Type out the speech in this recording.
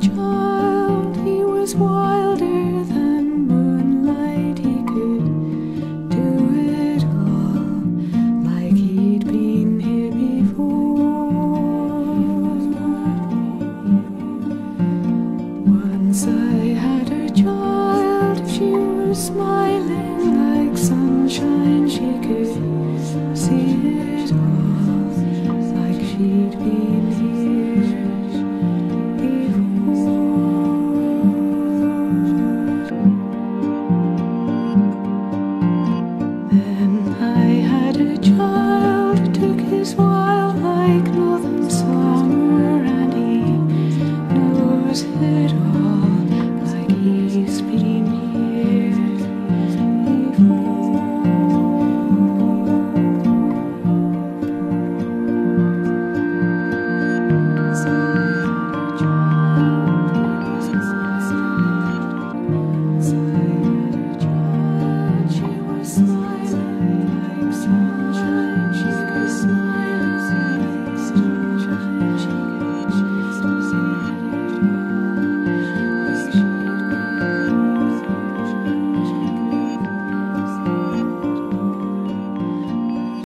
child, he was wilder than moonlight. He could do it all like he'd been here before. Once I had a child, she was smiling like sunshine. She could see it all like she'd been. what